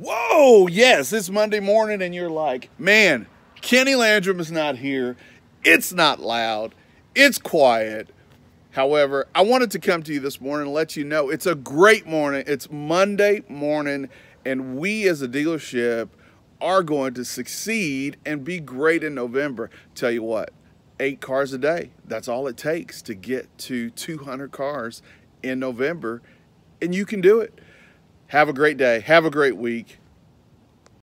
Whoa, yes, it's Monday morning, and you're like, man, Kinny Landrum is not here. It's not loud. It's quiet. However, I wanted to come to you this morning and let you know it's a great morning. It's Monday morning, and we as a dealership are going to succeed and be great in November. Tell you what, eight cars a day. That's all it takes to get to 200 cars in November, and you can do it. Have a great day. Have a great week.